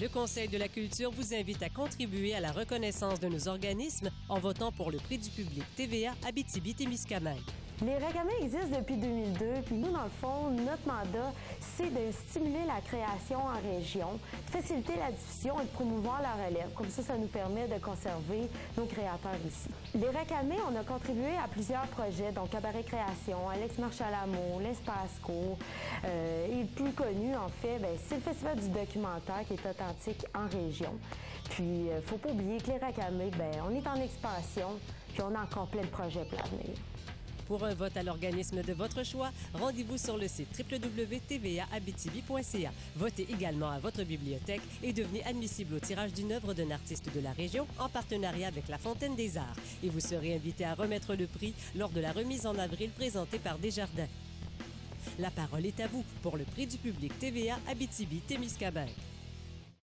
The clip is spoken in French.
Le Conseil de la culture vous invite à contribuer à la reconnaissance de nos organismes en votant pour le prix du public TVA Abitibi-Témiscamingue. Les Récamés existent depuis 2002, puis nous, dans le fond, notre mandat, c'est de stimuler la création en région, de faciliter la diffusion et de promouvoir la relève. Comme ça, ça nous permet de conserver nos créateurs ici. Les Récamés, on a contribué à plusieurs projets, donc Cabaret Création, Alex Marche-à-l'Amour, l'Espace Co. Euh, et le plus connu, en fait, ben, c'est le Festival du documentaire qui est authentique en région. Puis, euh, faut pas oublier que les Récamés, ben, on est en expansion, puis on a encore plein de projets pour l'avenir. Pour un vote à l'organisme de votre choix, rendez-vous sur le site www.tvaabitibi.ca. Votez également à votre bibliothèque et devenez admissible au tirage d'une œuvre d'un artiste de la région en partenariat avec la Fontaine des Arts. Et vous serez invité à remettre le prix lors de la remise en avril présentée par Desjardins. La parole est à vous pour le prix du public TVA Abitibi-Témiscamingue.